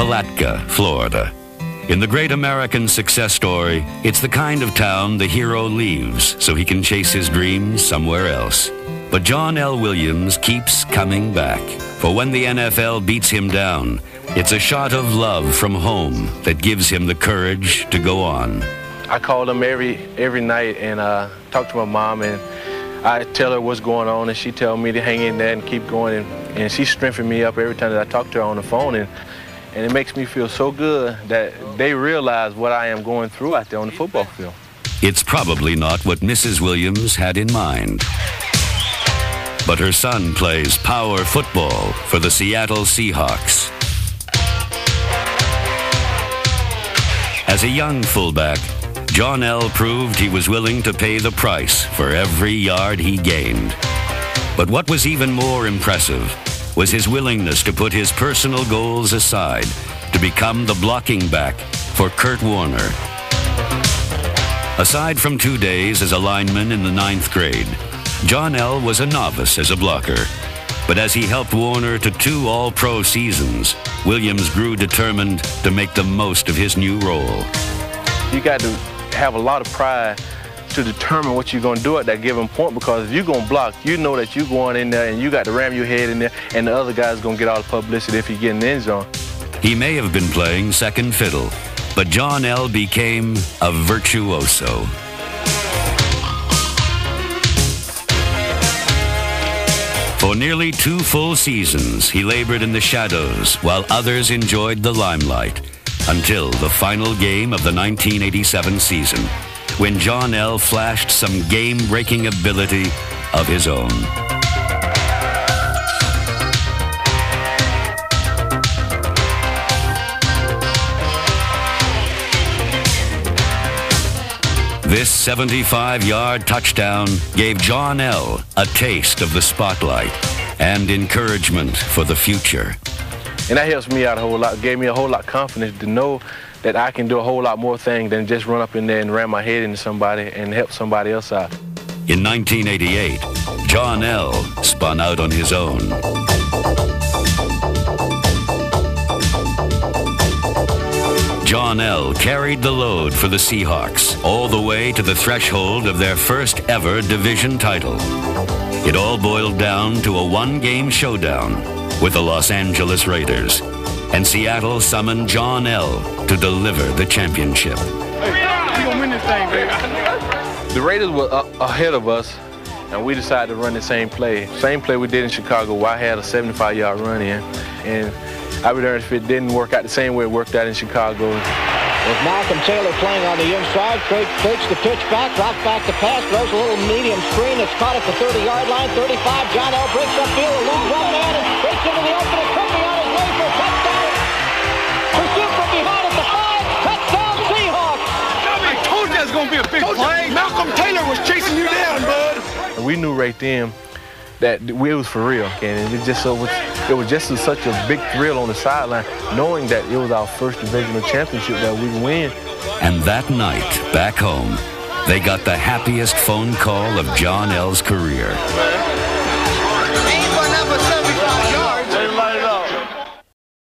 Palatka, Florida. In the great American success story, it's the kind of town the hero leaves so he can chase his dreams somewhere else. But John L. Williams keeps coming back. For when the NFL beats him down, it's a shot of love from home that gives him the courage to go on. I call him every every night and uh, talk to my mom and I tell her what's going on and she tell me to hang in there and keep going and, and she strengthens me up every time that I talk to her on the phone and and it makes me feel so good that they realize what I am going through out there on the football field. It's probably not what Mrs. Williams had in mind. But her son plays power football for the Seattle Seahawks. As a young fullback, John L. proved he was willing to pay the price for every yard he gained. But what was even more impressive was his willingness to put his personal goals aside to become the blocking back for Curt Warner. Aside from two days as a lineman in the ninth grade, John L. was a novice as a blocker. But as he helped Warner to two all-pro seasons, Williams grew determined to make the most of his new role. You got to have a lot of pride to determine what you're going to do at that given point because if you're going to block, you know that you're going in there and you got to ram your head in there and the other guy's going to get all the publicity if you get in the end zone. He may have been playing second fiddle, but John L. became a virtuoso. For nearly two full seasons, he labored in the shadows while others enjoyed the limelight until the final game of the 1987 season when John L. flashed some game breaking ability of his own. This 75 yard touchdown gave John L. a taste of the spotlight and encouragement for the future. And that helps me out a whole lot, gave me a whole lot of confidence to know that I can do a whole lot more things than just run up in there and ram my head into somebody and help somebody else out. In 1988, John L. spun out on his own. John L. carried the load for the Seahawks all the way to the threshold of their first ever division title. It all boiled down to a one-game showdown with the Los Angeles Raiders and Seattle summoned John L. to deliver the championship. The Raiders were uh, ahead of us, and we decided to run the same play. Same play we did in Chicago, where I had a 75-yard run in, and I would if it didn't work out the same way it worked out in Chicago. With Malcolm Taylor playing on the inside, Krieg fakes the pitch back, drops back to pass, throws a little medium screen. It's caught at the 30-yard line, 35. John L. breaks upfield, eludes one man, and breaks into the open. Told you it's going to be a big play. Malcolm Taylor was chasing you down, bud. We knew right then that it was for real. And it just so was, it was just such a big thrill on the sideline, knowing that it was our first divisional championship that we win. And that night, back home, they got the happiest phone call of John L.'s career. Ain't but number